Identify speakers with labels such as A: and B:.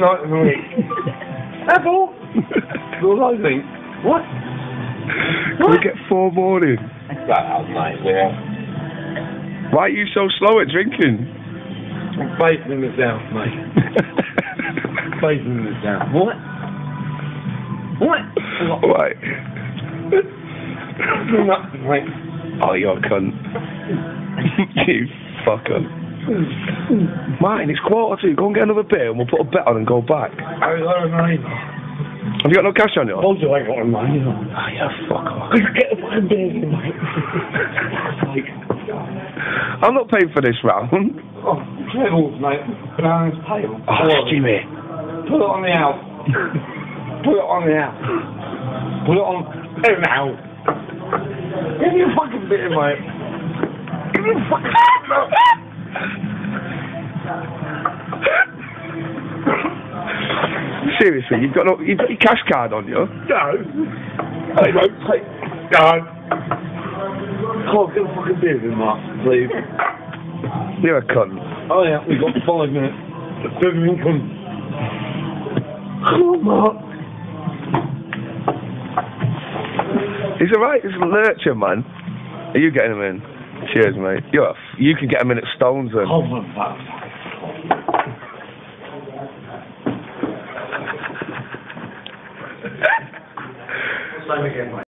A: night of the week. That's all. That's I think. What?
B: Can we get four more morning?
A: That out, mate, yeah.
B: Why are you so slow at drinking?
A: I'm facing this down, mate. Facing this down. What? What?
B: Right.
A: Nothing, mate.
B: Oh, you're a cunt. you fucker. Mine, it's quarter two. Go and get another beer and we'll put a bet on and go back.
A: I was on a.
B: Have you got no cash on you?
A: Told you I got a money on.
B: Oh, ah, yeah, fuck off.
A: Get the fucking beer, mate. like,
B: I'm not paying for this round.
A: oh, tribbles, mate. Bananas pale.
B: Oh, Jimmy.
A: Put it on the out. Put it on the out. Put it on there now. Give me a fucking beer, mate. Give me a fucking
B: Seriously, you've got no, you've got your cash card on you.
A: No. I won't take. No. Can't get a fucking beer in, Mark, please.
B: You're a cunt.
A: Oh yeah, we've got five minutes. Everything come. Come on, Mark.
B: He's alright, it's nurture, man. Are you getting him in? Cheers, mate. You're a f- you can get in at Stones then.
A: Oh, for fuck's sake. Same again, mate.